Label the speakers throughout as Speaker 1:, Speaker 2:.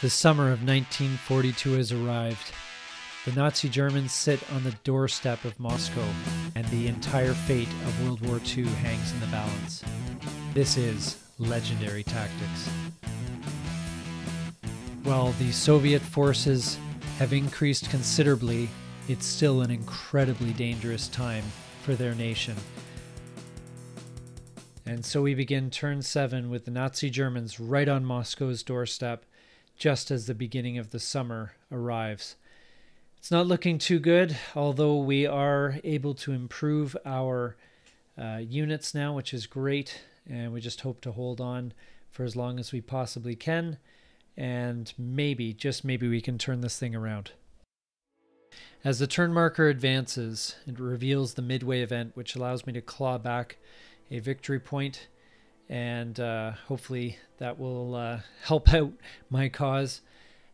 Speaker 1: The summer of 1942 has arrived. The Nazi Germans sit on the doorstep of Moscow, and the entire fate of World War II hangs in the balance. This is legendary tactics. While the Soviet forces have increased considerably, it's still an incredibly dangerous time for their nation. And so we begin turn seven with the Nazi Germans right on Moscow's doorstep just as the beginning of the summer arrives. It's not looking too good, although we are able to improve our uh, units now, which is great. And we just hope to hold on for as long as we possibly can. And maybe, just maybe, we can turn this thing around. As the turn marker advances, it reveals the midway event, which allows me to claw back a victory point and uh, hopefully that will uh, help out my cause.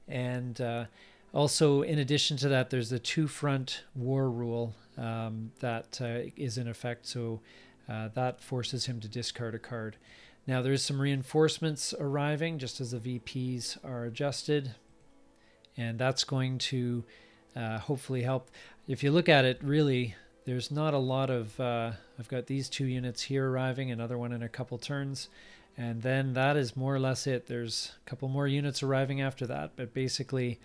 Speaker 1: And uh, also, in addition to that, there's the two front war rule um, that uh, is in effect. So uh, that forces him to discard a card. Now, there's some reinforcements arriving just as the VPs are adjusted, and that's going to uh, hopefully help. If you look at it, really, there's not a lot of uh, I've got these two units here arriving another one in a couple turns and then that is more or less it. There's a couple more units arriving after that but basically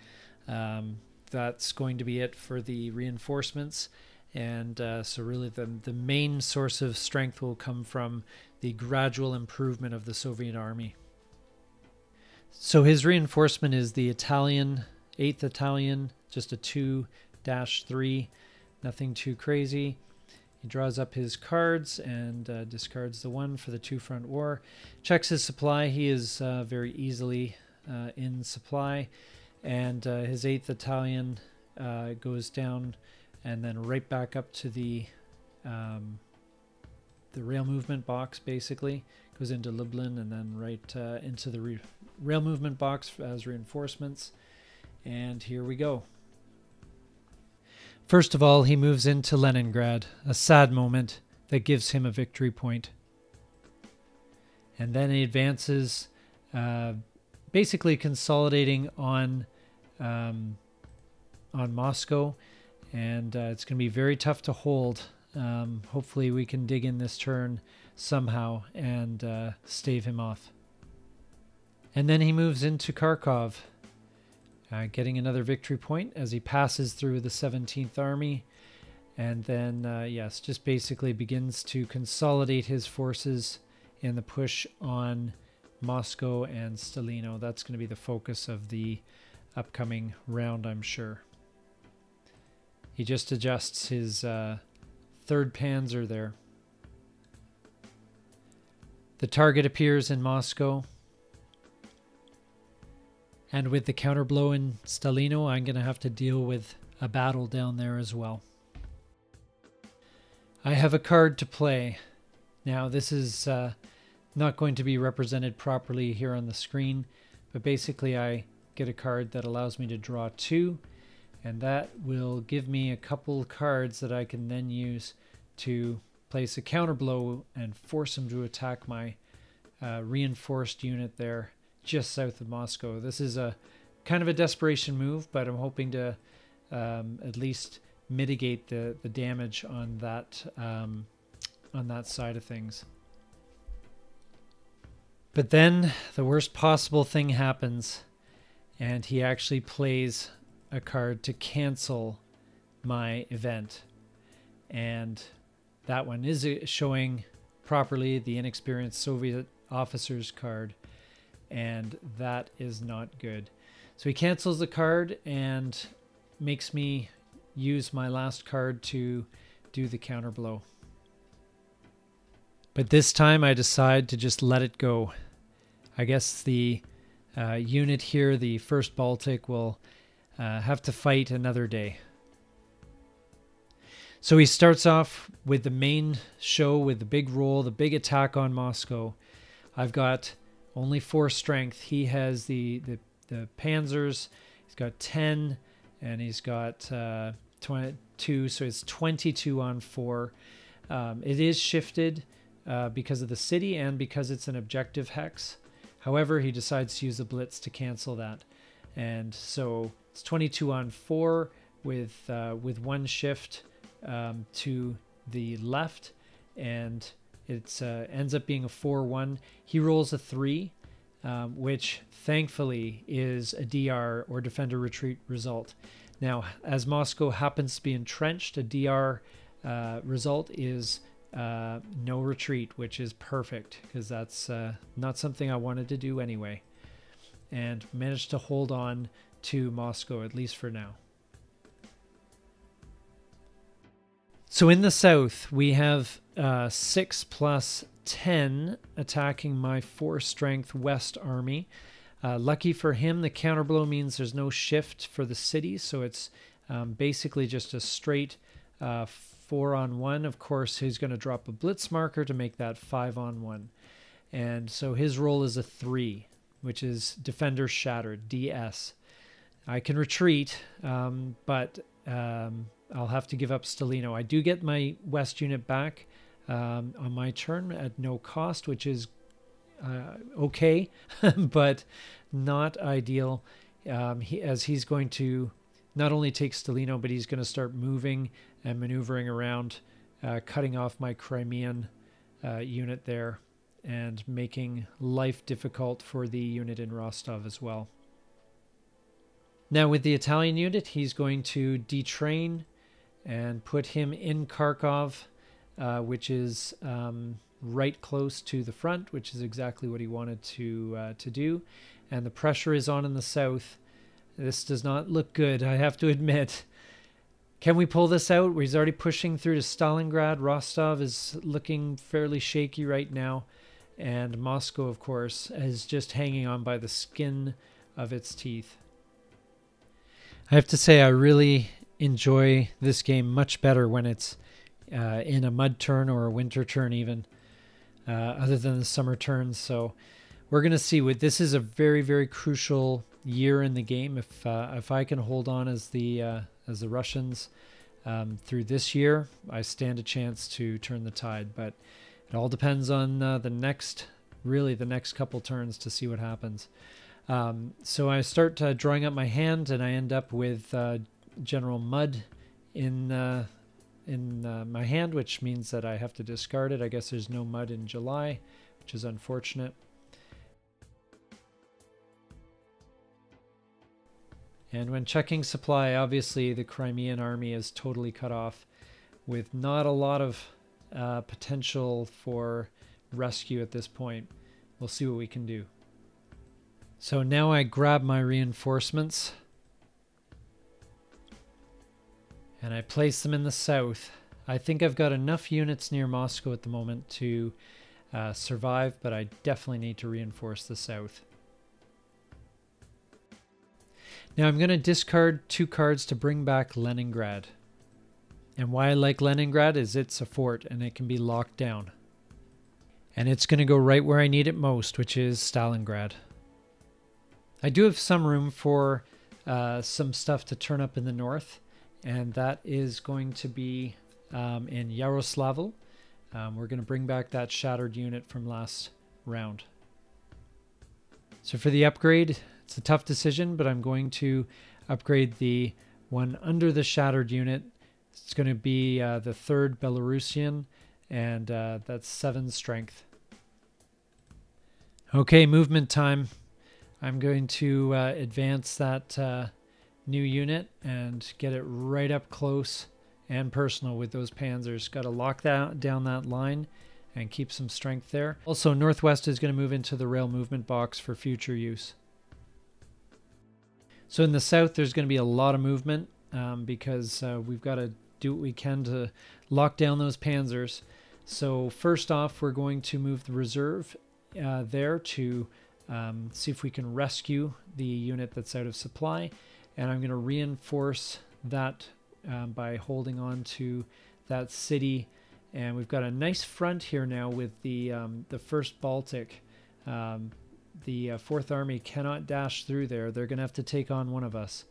Speaker 1: um, that's going to be it for the reinforcements and uh, so really the, the main source of strength will come from the gradual improvement of the Soviet army. So his reinforcement is the Italian 8th Italian just a 2-3 Nothing too crazy. He draws up his cards and uh, discards the one for the two front war. Checks his supply. He is uh, very easily uh, in supply. And uh, his 8th Italian uh, goes down and then right back up to the um, the rail movement box, basically. Goes into Lublin and then right uh, into the rail movement box as reinforcements. And here we go. First of all, he moves into Leningrad, a sad moment that gives him a victory point. And then he advances, uh, basically consolidating on um, on Moscow, and uh, it's going to be very tough to hold. Um, hopefully, we can dig in this turn somehow and uh, stave him off. And then he moves into Kharkov, uh, getting another victory point as he passes through the 17th Army. And then, uh, yes, just basically begins to consolidate his forces in the push on Moscow and Stalino. That's going to be the focus of the upcoming round, I'm sure. He just adjusts his uh, third panzer there. The target appears in Moscow. And with the counterblow in Stalino, I'm going to have to deal with a battle down there as well. I have a card to play. Now, this is uh, not going to be represented properly here on the screen, but basically I get a card that allows me to draw two, and that will give me a couple cards that I can then use to place a counterblow and force him to attack my uh, reinforced unit there just south of Moscow. This is a kind of a desperation move, but I'm hoping to um, at least mitigate the, the damage on that um, on that side of things. But then the worst possible thing happens, and he actually plays a card to cancel my event. And that one is showing properly the inexperienced Soviet officer's card and that is not good. So he cancels the card and makes me use my last card to do the counter blow. But this time I decide to just let it go. I guess the uh, unit here, the 1st Baltic, will uh, have to fight another day. So he starts off with the main show with the big roll, the big attack on Moscow. I've got only four strength. He has the the, the Panzers. He's got ten, and he's got uh, twenty-two. So it's twenty-two on four. Um, it is shifted uh, because of the city and because it's an objective hex. However, he decides to use a blitz to cancel that. and so it's 22 on four with uh, with one shift um, to the left, and it uh, ends up being a 4-1. He rolls a three, um, which thankfully is a DR or defender retreat result. Now, as Moscow happens to be entrenched, a DR uh, result is uh, no retreat, which is perfect because that's uh, not something I wanted to do anyway. And managed to hold on to Moscow, at least for now. So in the south, we have uh, 6 plus 10 attacking my 4 strength west army. Uh, lucky for him, the counterblow means there's no shift for the city, so it's um, basically just a straight uh, four on one. Of course, he's going to drop a blitz marker to make that five on one. And so his roll is a three, which is Defender Shattered, DS. I can retreat, um, but um, I'll have to give up Stalino. I do get my West unit back um, on my turn at no cost, which is uh, okay, but not ideal. Um, he, as he's going to not only take Stalino, but he's going to start moving and maneuvering around, uh, cutting off my Crimean uh, unit there and making life difficult for the unit in Rostov as well. Now, with the Italian unit, he's going to detrain and put him in Kharkov, uh, which is um, right close to the front, which is exactly what he wanted to uh, to do. And the pressure is on in the south. This does not look good, I have to admit. Can we pull this out? He's already pushing through to Stalingrad. Rostov is looking fairly shaky right now. And Moscow, of course, is just hanging on by the skin of its teeth. I have to say, I really enjoy this game much better when it's uh, in a mud turn or a winter turn, even uh, other than the summer turns. So we're going to see what this is a very, very crucial year in the game. If uh, if I can hold on as the uh, as the Russians um, through this year, I stand a chance to turn the tide. But it all depends on uh, the next, really the next couple turns to see what happens. Um, so I start uh, drawing up my hand, and I end up with General Mud in uh, in uh, my hand, which means that I have to discard it. I guess there's no mud in July, which is unfortunate. And when checking supply, obviously the Crimean army is totally cut off with not a lot of uh, potential for rescue at this point. We'll see what we can do. So now I grab my reinforcements and I place them in the south. I think I've got enough units near Moscow at the moment to uh, survive, but I definitely need to reinforce the south. Now I'm going to discard two cards to bring back Leningrad. And why I like Leningrad is it's a fort and it can be locked down. And it's going to go right where I need it most, which is Stalingrad. I do have some room for uh, some stuff to turn up in the north, and that is going to be um, in Yaroslavl. Um, we're going to bring back that shattered unit from last round. So for the upgrade, it's a tough decision, but I'm going to upgrade the one under the shattered unit. It's going to be uh, the third Belarusian, and uh, that's seven strength. Okay, movement time. I'm going to uh, advance that uh, new unit and get it right up close and personal with those panzers. Got to lock that down that line and keep some strength there. Also, Northwest is going to move into the rail movement box for future use. So in the south, there's going to be a lot of movement um, because uh, we've got to do what we can to lock down those panzers. So first off, we're going to move the reserve uh, there to um, see if we can rescue the unit that's out of supply. And I'm going to reinforce that um, by holding on to that city. And we've got a nice front here now with the um, the first Baltic. Um, the uh, Fourth Army cannot dash through there. They're going to have to take on one of us.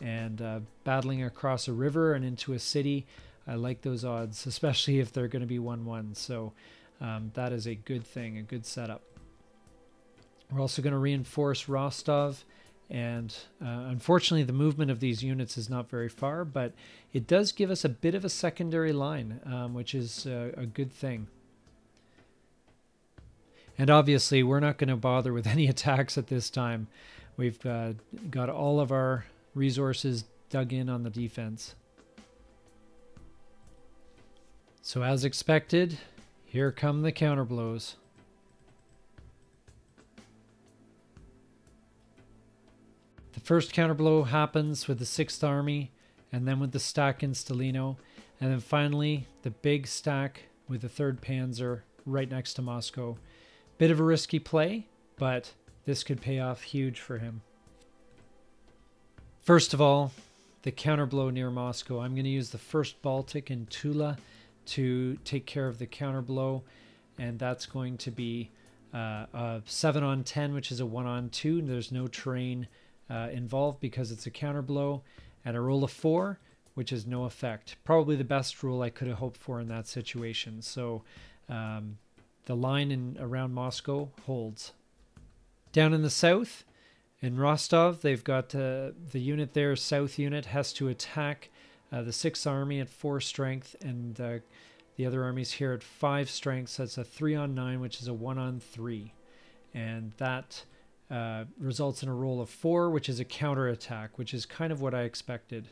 Speaker 1: And uh, battling across a river and into a city, I like those odds, especially if they're going to be 1 1. So um, that is a good thing, a good setup. We're also going to reinforce Rostov And uh, unfortunately, the movement of these units is not very far, but it does give us a bit of a secondary line, um, which is a, a good thing. And obviously, we're not going to bother with any attacks at this time. We've uh, got all of our resources dug in on the defense. So as expected, here come the counterblows. First counterblow happens with the 6th Army, and then with the stack in Stalino, and then finally the big stack with the 3rd Panzer right next to Moscow. Bit of a risky play, but this could pay off huge for him. First of all, the counterblow near Moscow. I'm going to use the 1st Baltic in Tula to take care of the counterblow, and that's going to be uh, a 7 on 10, which is a 1 on 2. There's no terrain uh, involved because it's a counterblow, and a roll of 4, which is no effect. Probably the best rule I could have hoped for in that situation. So um, the line in around Moscow holds. Down in the south, in Rostov, they've got uh, the unit there, South unit, has to attack uh, the Sixth Army at four strength, and uh, the other armies here at five strength. So that's a three on nine, which is a one on three, and that uh, results in a roll of four, which is a counter attack, which is kind of what I expected.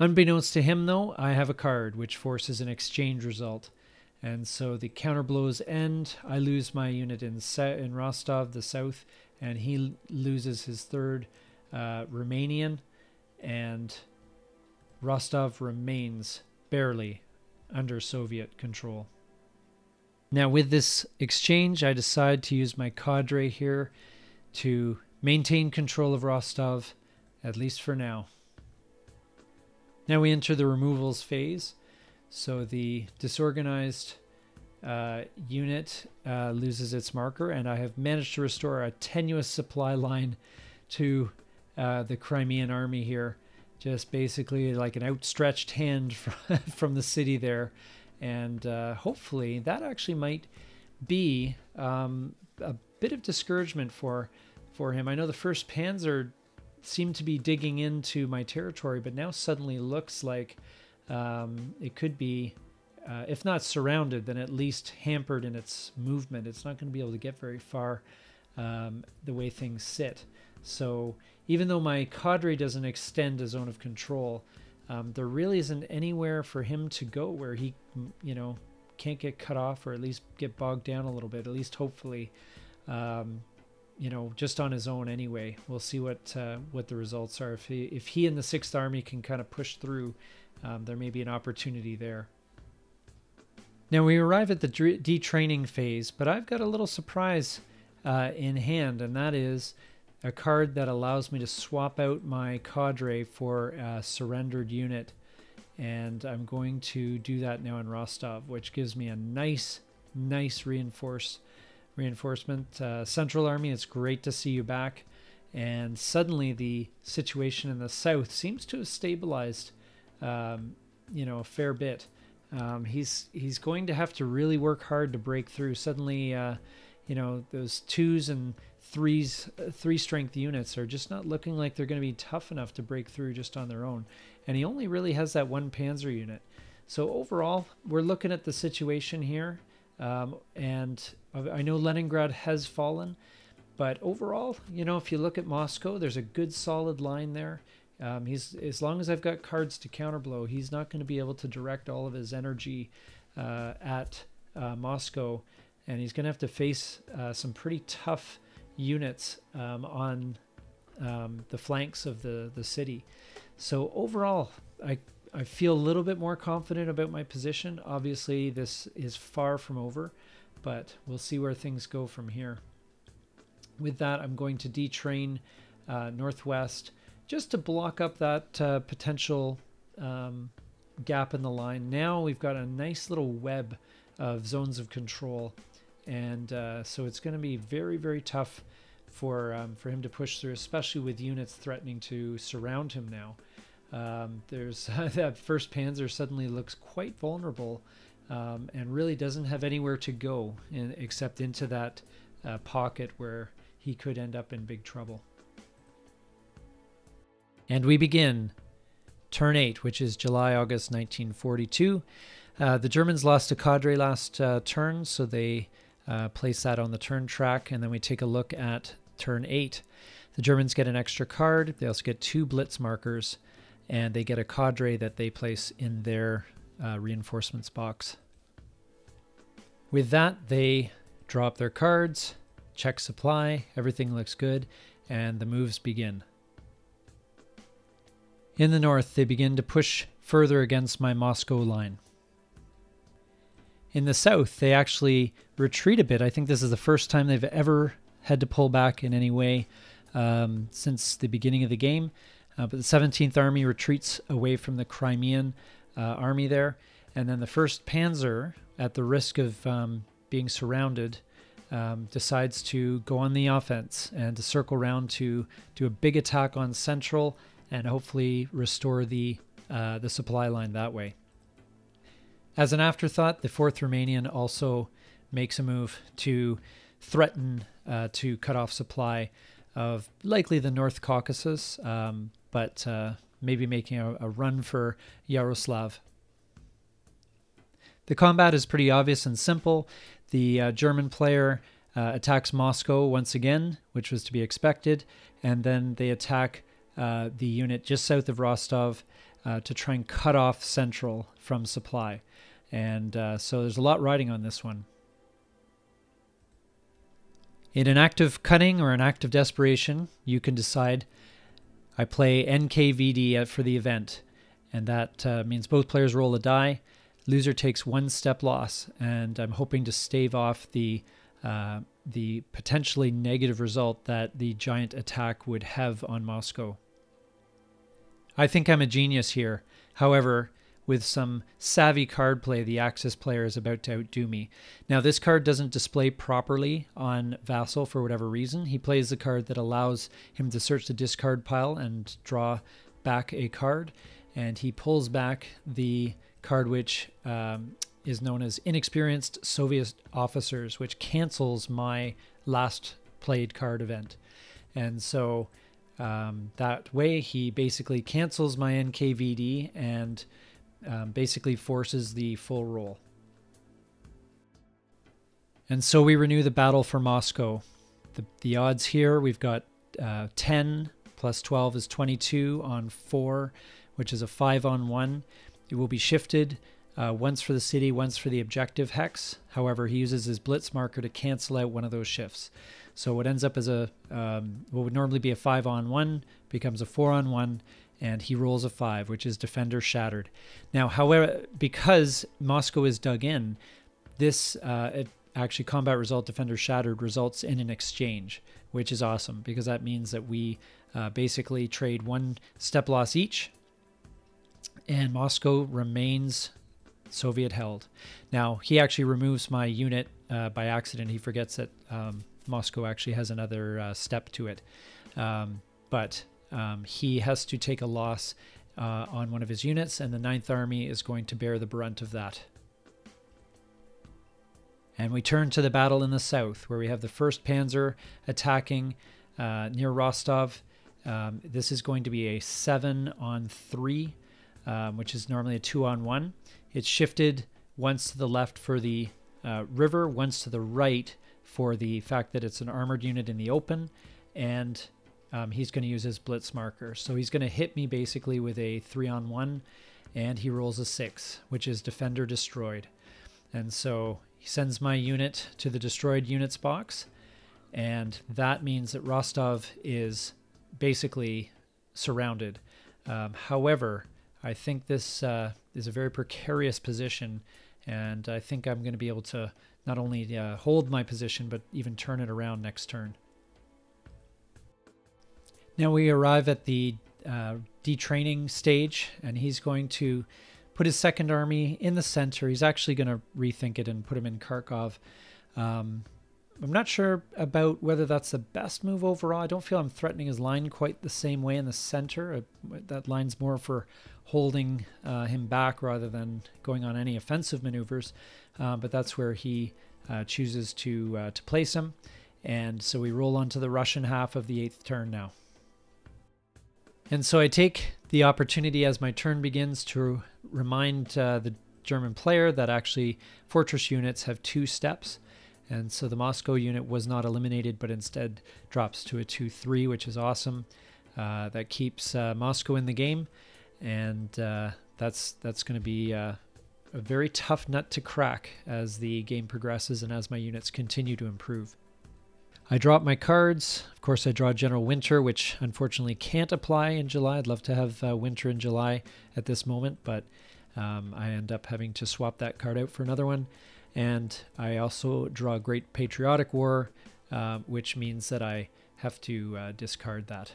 Speaker 1: Unbeknownst to him, though, I have a card which forces an exchange result. And so the counter blows end. I lose my unit in in Rostov, the south, and he loses his third uh, Romanian, and Rostov remains barely under Soviet control. Now, with this exchange, I decide to use my cadre here to maintain control of Rostov, at least for now. Now we enter the removals phase. So the disorganized uh, unit uh, loses its marker, and I have managed to restore a tenuous supply line to uh, the Crimean army here. Just basically like an outstretched hand from, from the city there. And uh, hopefully that actually might be um, a bit of discouragement for for him. I know the first Panzer seemed to be digging into my territory, but now suddenly looks like um, it could be, uh, if not surrounded, then at least hampered in its movement. It's not going to be able to get very far um, the way things sit. So even though my cadre doesn't extend a zone of control, um, there really isn't anywhere for him to go where he, you know, can't get cut off or at least get bogged down a little bit. At least hopefully, um, you know, just on his own anyway. We'll see what uh, what the results are. If he if he and the Sixth Army can kind of push through um, there may be an opportunity there. Now we arrive at the detraining phase, but I've got a little surprise uh, in hand, and that is a card that allows me to swap out my cadre for a surrendered unit. And I'm going to do that now in Rostov, which gives me a nice, nice reinforce, reinforcement. Uh, Central Army, it's great to see you back. And suddenly the situation in the south seems to have stabilized um, you know, a fair bit. Um, he's he's going to have to really work hard to break through. Suddenly, uh, you know, those twos and threes, three strength units are just not looking like they're going to be tough enough to break through just on their own. And he only really has that one Panzer unit. So overall, we're looking at the situation here, um, and I know Leningrad has fallen, but overall, you know, if you look at Moscow, there's a good solid line there. Um, he's as long as I've got cards to counterblow, he's not going to be able to direct all of his energy uh, at uh, Moscow, and he's going to have to face uh, some pretty tough units um, on um, the flanks of the the city. So overall, I I feel a little bit more confident about my position. Obviously, this is far from over, but we'll see where things go from here. With that, I'm going to detrain uh, northwest just to block up that uh, potential um, gap in the line. Now we've got a nice little web of zones of control, and uh, so it's going to be very, very tough for um, for him to push through, especially with units threatening to surround him now. Um, there's that first Panzer suddenly looks quite vulnerable um, and really doesn't have anywhere to go in, except into that uh, pocket where he could end up in big trouble. And we begin turn 8, which is July August 1942. Uh, the Germans lost a cadre last uh, turn, so they uh, place that on the turn track, and then we take a look at turn 8. The Germans get an extra card. They also get two blitz markers, and they get a cadre that they place in their uh, reinforcements box. With that, they drop their cards, check supply, everything looks good, and the moves begin. In the north, they begin to push further against my Moscow line. In the south, they actually retreat a bit. I think this is the first time they've ever had to pull back in any way um, since the beginning of the game. Uh, but the 17th Army retreats away from the Crimean uh, army there. And then the 1st Panzer, at the risk of um, being surrounded, um, decides to go on the offense and to circle around to do a big attack on Central and hopefully restore the uh, the supply line that way. As an afterthought, the 4th Romanian also makes a move to threaten uh, to cut off supply of likely the North Caucasus, um, but uh, maybe making a, a, run for Yaroslav. The combat is pretty obvious and simple. The uh, German player uh, attacks Moscow once again, which was to be expected, and then they attack uh, the unit just south of Rostov uh, to try and cut off Central from supply. And uh, so there's a lot riding on this one. In an act of cunning or an act of desperation, you can decide I play NKVD for the event, and that uh, means both players roll a die. Loser takes one step loss, and I'm hoping to stave off the uh, the potentially negative result that the giant attack would have on Moscow. I think I'm a genius here. However, with some savvy card play, the Axis player is about to outdo me. Now, this card doesn't display properly on Vassal for whatever reason. He plays the card that allows him to search the discard pile and draw back a card, and he pulls back the card which um, is known as Inexperienced Soviet Officers, which cancels my last played card event. And so um, that way, he basically cancels my NKVD and um, basically forces the full roll. And so we renew the battle for Moscow. The, the odds here we've got uh, 10 plus 12 is 22 on 4, which is a 5 on 1. It will be shifted uh, once for the city, once for the objective hex. However, he uses his blitz marker to cancel out one of those shifts. So what ends up as a um, what would normally be a 5 on 1 becomes a 4 on 1, and he rolls a five, which is defender shattered. Now, however, because Moscow is dug in, this uh, actually combat result defender shattered results in an exchange, which is awesome because that means that we uh, basically trade one step loss each, and Moscow remains Soviet held. Now, he actually removes my unit uh, by accident. He forgets that um, Moscow actually has another uh, step to it. Um, but um, he has to take a loss uh, on one of his units, and the Ninth Army is going to bear the brunt of that. And we turn to the battle in the south, where we have the 1st Panzer attacking uh, near Rostov. Um, this is going to be a 7 on 3, um, which is normally a 2 on 1. It's shifted once to the left for the uh, river, once to the right for the fact that it's an armored unit in the open, and um, he's going to use his blitz marker. So he's going to hit me basically with a three on one, and he rolls a six, which is defender destroyed. And so he sends my unit to the destroyed units box, and that means that Rostov is basically surrounded. Um, however, I think this uh, is a very precarious position, and I think I'm going to be able to not only uh, hold my position, but even turn it around next turn. Now we arrive at the uh, detraining stage, and he's going to put his second army in the center. He's actually going to rethink it and put him in Kharkov. Um, I'm not sure about whether that's the best move overall. I don't feel I'm threatening his line quite the same way in the center. Uh, that line's more for holding uh, him back rather than going on any offensive maneuvers. Uh, but that's where he uh, chooses to uh, to place him. And so we roll onto the Russian half of the eighth turn now. And so I take the opportunity as my turn begins to remind uh, the German player that actually fortress units have two steps. And so the Moscow unit was not eliminated, but instead drops to a 2 3, which is awesome. Uh, that keeps uh, Moscow in the game. And uh, that's, that's going to be uh, a very tough nut to crack as the game progresses and as my units continue to improve. I drop my cards. Of course, I draw General Winter, which unfortunately can't apply in July. I'd love to have uh, Winter in July at this moment, but um, I end up having to swap that card out for another one. And I also draw Great Patriotic War, uh, which means that I have to uh, discard that.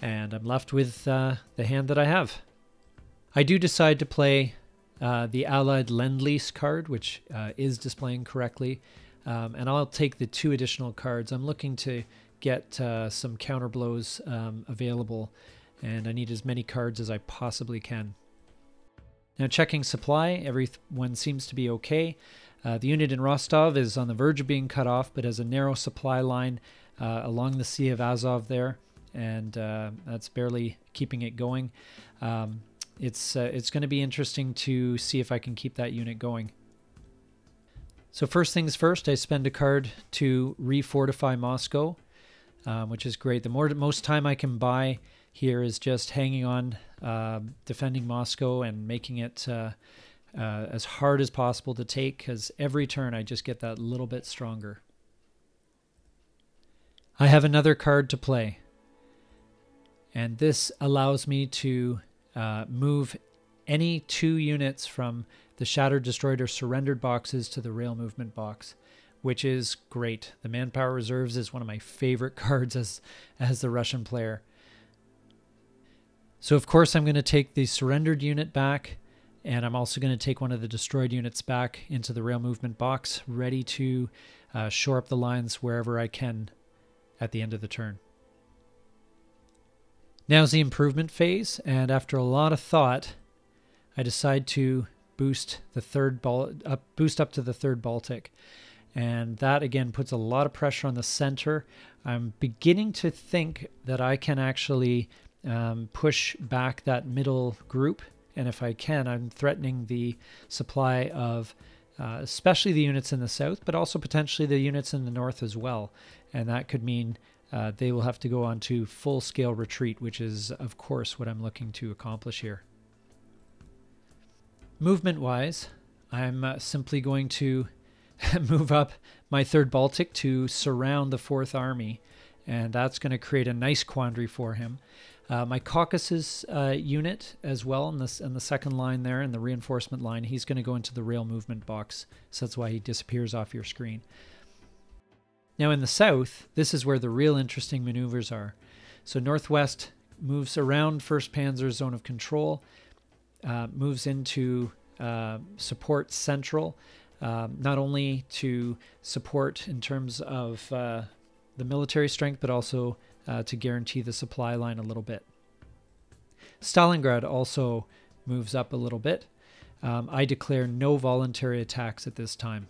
Speaker 1: And I'm left with uh, the hand that I have. I do decide to play uh, the Allied Lend Lease card, which uh, is displaying correctly. Um, and I'll take the two additional cards. I'm looking to get uh, some counter blows um, available, and I need as many cards as I possibly can. Now, checking supply, everyone seems to be okay. Uh, the unit in Rostov is on the verge of being cut off, but has a narrow supply line uh, along the Sea of Azov there, and uh, that's barely keeping it going. Um, it's uh, it's going to be interesting to see if I can keep that unit going. So first things first, I spend a card to refortify Moscow, um, which is great. The more most time I can buy here is just hanging on, uh, defending Moscow and making it uh, uh, as hard as possible to take. Because every turn I just get that little bit stronger. I have another card to play, and this allows me to uh, move any two units from the Shattered, Destroyed, or Surrendered boxes to the Rail Movement box, which is great. The Manpower Reserves is one of my favorite cards as, as the Russian player. So, of course, I'm going to take the Surrendered unit back, and I'm also going to take one of the Destroyed units back into the Rail Movement box, ready to uh, shore up the lines wherever I can at the end of the turn. Now's the improvement phase, and after a lot of thought, I decide to boost the third ball up boost up to the third Baltic. And that again puts a lot of pressure on the center. I'm beginning to think that I can actually um, push back that middle group. And if I can, I'm threatening the supply of uh, especially the units in the south, but also potentially the units in the north as well. And that could mean uh, they will have to go on to full scale retreat, which is, of course, what I'm looking to accomplish here. Movement wise, I'm uh, simply going to move up my third Baltic to surround the fourth army, and that's going to create a nice quandary for him. Uh, my Caucasus uh, unit as well in this in the second line there in the reinforcement line, he's going to go into the rail movement box, so that's why he disappears off your screen. Now in the south, this is where the real interesting maneuvers are. So northwest moves around First Panzer zone of control uh, moves into uh, support central, um, not only to support in terms of uh, the military strength, but also uh, to guarantee the supply line a little bit. Stalingrad also moves up a little bit. Um, I declare no voluntary attacks at this time.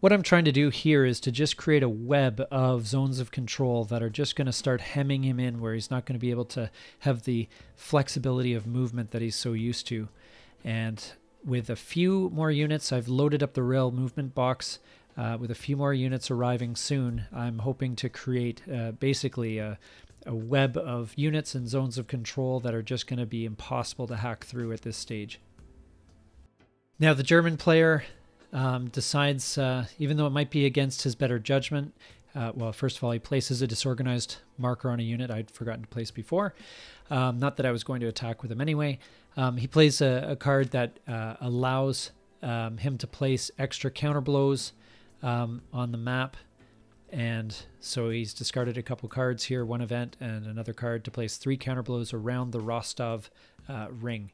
Speaker 1: What I'm trying to do here is to just create a web of zones of control that are just going to start hemming him in where he's not going to be able to have the flexibility of movement that he's so used to. And with a few more units, I've loaded up the rail movement box. Uh, with a few more units arriving soon, I'm hoping to create uh, basically a, a web of units and zones of control that are just going to be impossible to hack through at this stage. Now, the German player um, decides, uh, even though it might be against his better judgment, uh, well, first of all, he places a disorganized marker on a unit I'd forgotten to place before. Um, not that I was going to attack with him anyway. Um, he plays a, a card that uh, allows um, him to place extra counter blows um, on the map. And so he's discarded a couple cards here, one event and another card to place three counter blows around the Rostov uh, ring.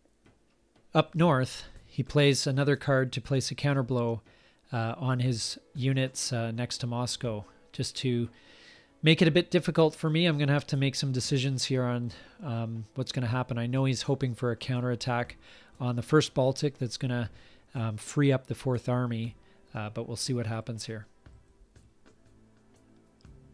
Speaker 1: Up north, he plays another card to place a counterblow uh, on his units uh, next to Moscow, just to make it a bit difficult for me. I'm going to have to make some decisions here on um, what's going to happen. I know he's hoping for a counterattack on the first Baltic that's going to um, free up the Fourth Army, uh, but we'll see what happens here.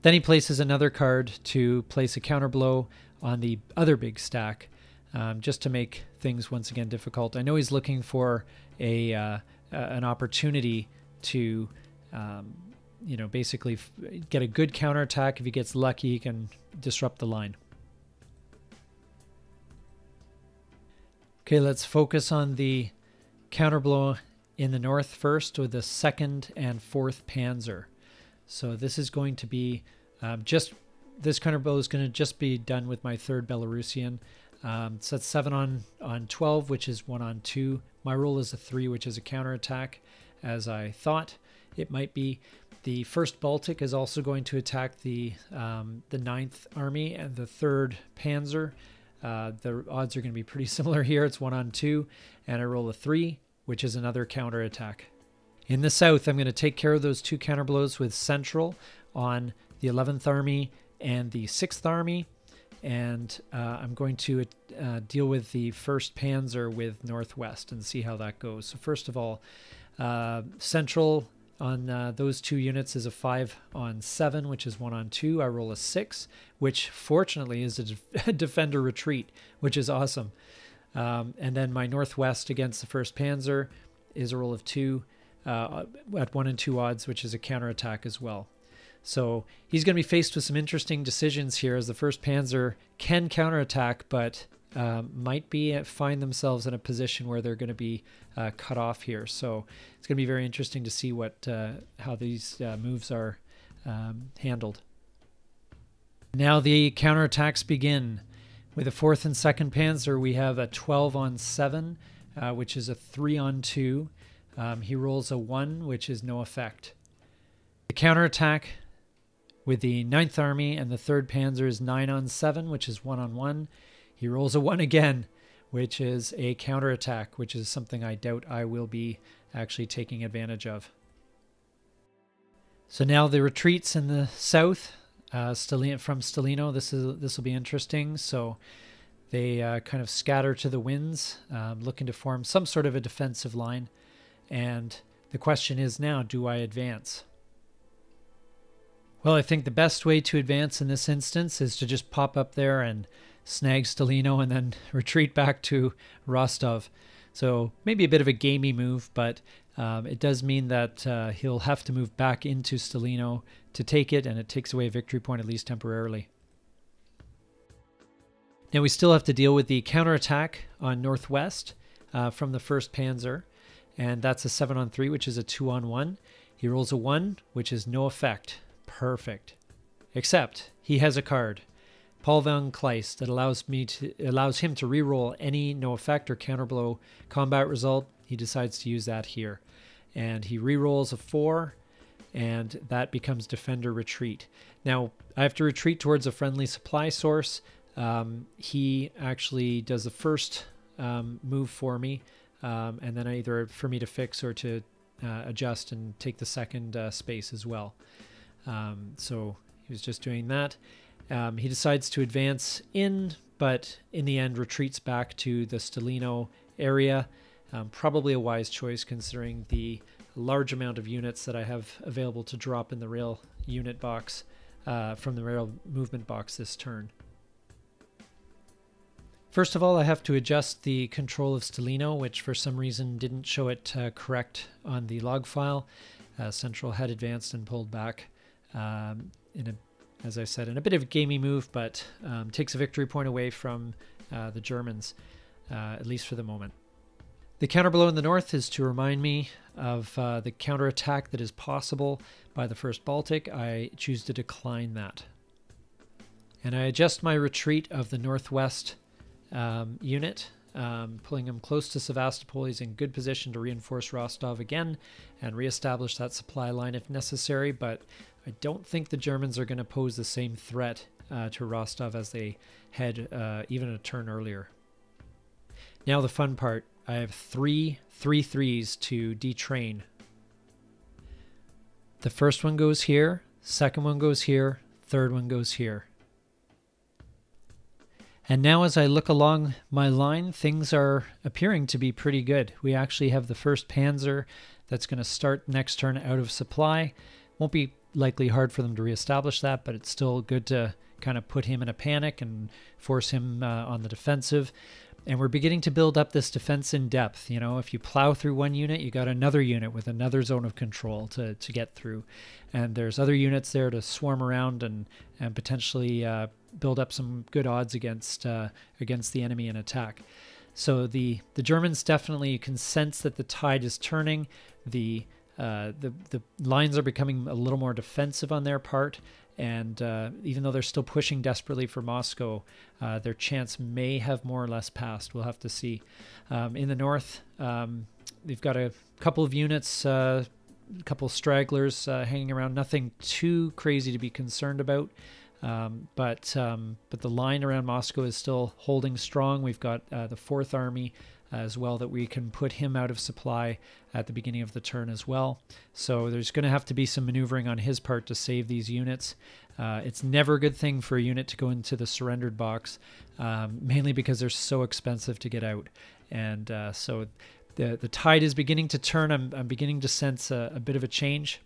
Speaker 1: Then he places another card to place a counter blow on the other big stack, um, just to make things once again difficult. I know he's looking for a uh, an opportunity to, um, you know, basically f- get a good counterattack. If he gets lucky, he can disrupt the line. Okay, let's focus on the counterblow in the north first with the second and fourth Panzer. So this is going to be um, just this counterblow is going to just be done with my third Belarusian. Um, so that's seven on on twelve, which is one on two. My roll is a three, which is a counterattack, as I thought it might be. The first Baltic is also going to attack the um, the ninth army and the third Panzer. Uh, the odds are going to be pretty similar here. It's one on two, and I roll a three, which is another counterattack. In the south, I'm going to take care of those two counterblows with Central on the 11th Army and the 6th Army and uh, I'm going to uh, deal with the first Panzer with Northwest and see how that goes. So first of all, uh, Central on uh, those two units is a five on seven, which is one on two. I roll a six, which fortunately is a, def- defender retreat, which is awesome. Um, and then my Northwest against the first Panzer is a roll of two uh, at one and two odds, which is a counterattack as well. So he's going to be faced with some interesting decisions here as the first Panzer can counterattack, but uh, might be uh, find themselves in a position where they're going to be uh, cut off here. So it's going to be very interesting to see what uh, how these uh, moves are um, handled. Now the counterattacks begin. With the fourth and second Panzer, we have a 12 on 7, uh, which is a 3 on 2. Um, he rolls a 1, which is no effect. The counterattack with the 9th Army and the 3rd Panzer is 9 on 7, which is 1 on 1. He rolls a 1 again, which is a counterattack, which is something I doubt I will be actually taking advantage of. So now the retreats in the south uh, from Stalino. This is this will be interesting. So they uh, kind of scatter to the winds, um, looking to form some sort of a defensive line. And the question is now, do I advance? Well, I think the best way to advance in this instance is to just pop up there and snag Stalino and then retreat back to Rostov. So maybe a bit of a gamey move, but um, it does mean that uh, he'll have to move back into Stalino to take it, and it takes away a victory point at least temporarily. Now we still have to deal with the counterattack on Northwest uh, from the 1st Panzer, and that's a 7 on 3, which is a 2 on 1. He rolls a 1, which is no effect. Perfect. Except he has a card, Paul von Kleist, that allows me to allows him to reroll any no effect or counterblow combat result. He decides to use that here. And he rerolls a four, and that becomes defender retreat. Now I have to retreat towards a friendly supply source. Um, he actually does the first um, move for me, um, and then either for me to fix or to uh, adjust and take the second uh, space as well. Um, so he was just doing that. Um, he decides to advance in, but in the end retreats back to the Stalino area. Um, probably a wise choice considering the large amount of units that I have available to drop in the rail unit box uh, from the rail movement box this turn. First of all, I have to adjust the control of Stalino, which for some reason didn't show it uh, correct on the log file. Uh, Central had advanced and pulled back um, in a, as I said, in a bit of a gamey move, but um, takes a victory point away from uh, the Germans, uh, at least for the moment. The counter counterblow in the north is to remind me of uh, the counterattack that is possible by the first Baltic. I choose to decline that. And I adjust my retreat of the northwest um, unit, um, pulling him close to Sevastopol. He's in good position to reinforce Rostov again and reestablish that supply line if necessary, but I don't think the Germans are going to pose the same threat uh, to Rostov as they had uh, even a turn earlier. Now the fun part. I have three three threes to detrain. The first one goes here, second one goes here, third one goes here. And now as I look along my line, things are appearing to be pretty good. We actually have the first Panzer that's going to start next turn out of supply. Won't be likely hard for them to reestablish that, but it's still good to kind of put him in a panic and force him uh, on the defensive. And we're beginning to build up this defense in depth. You know, if you plow through one unit, you got another unit with another zone of control to, to get through. And there's other units there to swarm around and, and potentially uh, build up some good odds against uh, against the enemy in attack. So the the Germans definitely you can sense that the tide is turning. The uh, the the lines are becoming a little more defensive on their part, and uh, even though they're still pushing desperately for Moscow, uh, their chance may have more or less passed. We'll have to see. Um, in the north, um, they've got a couple of units, uh, a couple stragglers uh, hanging around. Nothing too crazy to be concerned about. Um, but um, but the line around Moscow is still holding strong. We've got the Fourth Army as well that we can put him out of supply at the beginning of the turn as well. So there's going to have to be some maneuvering on his part to save these units. Uh, it's never a good thing for a unit to go into the surrendered box, um, mainly because they're so expensive to get out. And uh, so the the tide is beginning to turn. I'm, I'm beginning to sense a, a bit of a change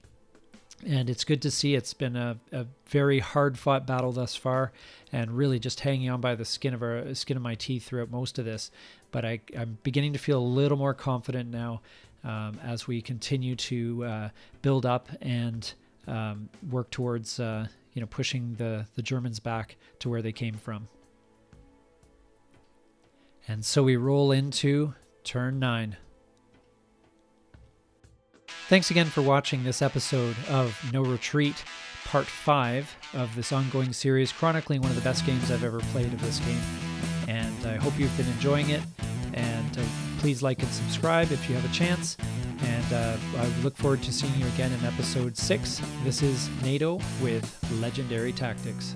Speaker 1: and it's good to see it's been a, a very hard fought battle thus far and really just hanging on by the skin of our skin of my teeth throughout most of this. But I, am beginning to feel a little more confident now um, as we continue to uh, build up and um, work towards uh, you know pushing the the Germans back to where they came from. And so we roll into turn 9 Thanks again for watching this episode of No Retreat, part 5 of this ongoing series chronicling one of the best games I've ever played of this game. And I hope you've been enjoying it. And uh, please like and subscribe if you have a chance. And uh, I look forward to seeing you again in episode 6. This is NATO with Legendary Tactics.